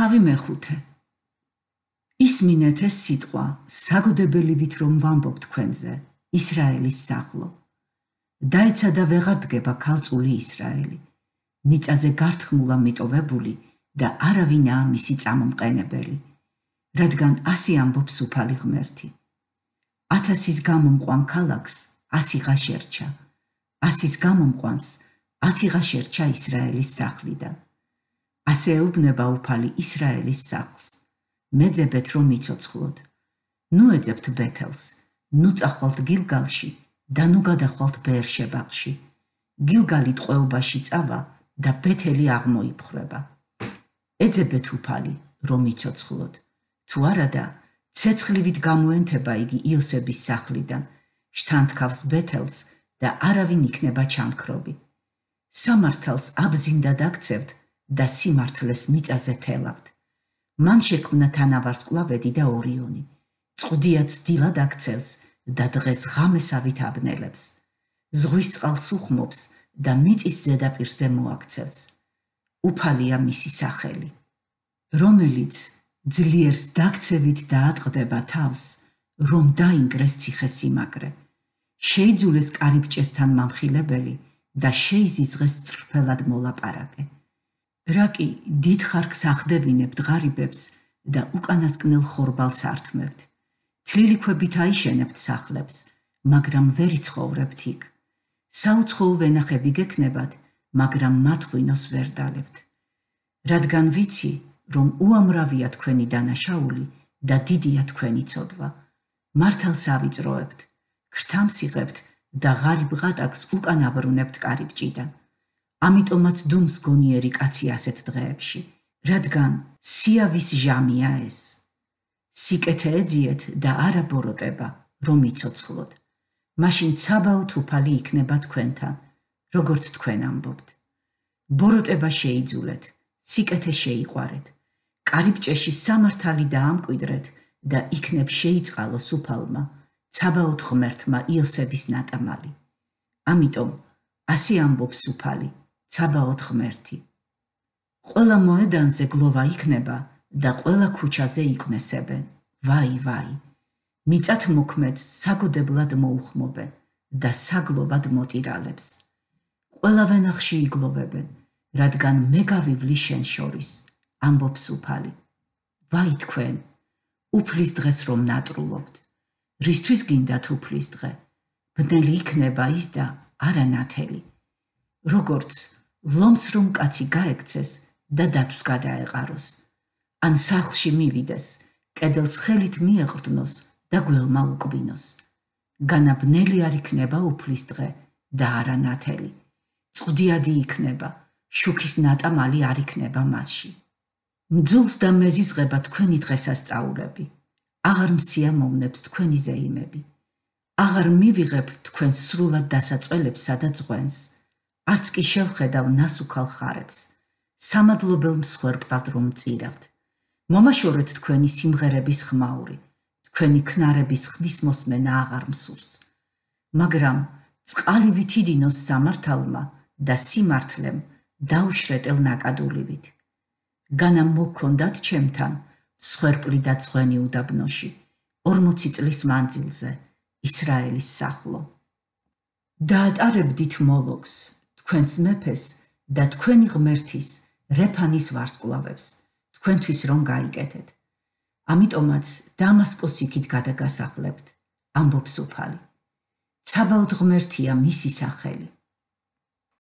თავი მეხუთე. ისმინეთ ეს სიტყვა საგოდებელივით რომ ვამბობ თქვენზე ისრაელის სახლო. დაეცა და ვეღარ დგება ქალწული ისრაელი. მიწაზე გართმულა მიტოვებული და არავინაა მისი წამომყენებელი რადგან ასი ამბობს უფალი ღმერთი. ათასის გამომყვან ქალაქს ასიღა შერჩა ასის გამომყვანს ათიღა შერჩა ისრაელის სახლიდან ასე ეუბნება უფალი ისრაელის სახლს. მეძებეთ რომ იცოცხლოთ. ნუ ეძებთ ბეთელს ნუ წახვალთ გილგალში და ნუ გადახვალთ ბერშებაში გილგალი ტყვეობაში წავა და ბეთელი აღმოიფხრება. ეძებეთ უფალი რომ იცოცხლოთ. თუ არადა ცეცხლივით გამოენთება იგი იოსების სახლიდან შთანთქავს ბეთელს და არავინ იქნება ჩამქრობი. სამართალს აბზინდა დაგცევთ და სიმართლეს მიწაზე თელავთ. მან შექმნა თანავარსკვლავედი და ორიონი. წვდიაც დილად აქცევს და დღეს ღამესავით აბნელებს. ზღვის წყალს უხმობს და მიწის ზედაპირზე მოაქცევს. უფალია მისი სახელი, რომელიც ძლიერს დაქცევით დაატყდება თავს, რომ დაინგრეს ციხესიმაგრე. შეიძულეს კარიბჭესთან მამხილებელი და შეიზიზღეს წრფელად მოლაპარაკე. რაკი დიდ ხარკს ახდებინებთ ღარიბებს და უკანასკნელ ხორბალს ართმევთ. თლილი ქვებით აიშენებთ სახლებს, მაგრამ ვერ იცხოვრებთ იქ. საუცხოო ვენახები გექნებათ, მაგრამ მათ ღვინოს ვერ დალებთ. რადგან ვიცი, რომ უამრავია თქვენი დანაშაული და დიდია თქვენი ცოდვა. მართალს ავიწროებთ, ქრთამს იღებთ და ღარიბ ღატაკს უკან აბრუნებთ კარიბჭიდან. ამიტომაც დუმს გონიერი კაცი ასეთ დღეებში, რადგან სიავის ჟამია ეს. სიკეთე ეძიეთ და არა ბოროტება, რომ იცოცხლოთ. მაშინ ცაბაოთ უფალი იქნება თქვენთან, როგორც თქვენ ამბობთ. ბოროტება შეიძულეთ, სიკეთე შეიყვარეთ. კარიბჭეში სამართალი დაამკვიდრეთ და იქნებ შეიწყალოს უფალმა, ცაბაოთ ღმერთმა იოსების ნატამალი. ამიტომ ასე ამბობს უფალი: ცაბაოთ ღმერთი. ყველა მოედანზე გლოვა იქნება და ყველა ქუჩაზე იქნესებენ. ვაი, ვაი. მიწათ მოქმედს საგოდებლად მოუხმობენ და საგლოვად მოტირალებს. ყველა ვენახში იგლოვებენ, რადგან მე გავივლი შენ შორის, ამბობს უფალი. ვაი თქვენ, უფლის დღეს რომ ნატრულობთ. რისთვის გინდათ უფლის დღე? ბნელი იქნება ის და არა ნათელი. როგორც ლომს რომ კაცი გაექცეს და დათვს გადაეყაროს. ან სახლში მივიდეს კედელს ხელით მიეყრდნოს და გველმა უკბინოს. განაბნელი არ იქნება უფლის დღე და არა ნათელი წვდიადი იქნება შუქის ნატამალი არ იქნება მასში. მძულს და მეზიზღება თქვენი დღესასწაულები. აღარ მსიამოვნებს თქვენი ზეიმები. აღარ მივიღებ თქვენ სრულად დასაწველებსა და ძღვენს არც კი შევხედავ ნასუქალ ხარებს. სამადლობელ მსხვერპლად რომ წირავთ მომაშორეთ თქვენი სიმღერების ხმაური თქვენი ქნარების ხმის მოსმენა აღარ მსურს. მაგრამ წყალივითიდინოს სამართალმა და სიმართლემ დაუშრეტელ ნაკადულივით განა მოგქონდათ ჩემთან მსხვერპლი და ძღვენი უდაბნოში 40 წლის მანძილზე ისრაელის სახლო. დაატარებდით მოლოქს თქვენს მეფეს და თქვენი ღმერთის რეფანის ვარსკვლავებს თქვენთვის რომ გაიგეთეთ ამიტომაც დამასკოს იქით გადაგასახლებთ ამბობს უფალი. ცაბაოდ ღმერთია მისი სახელი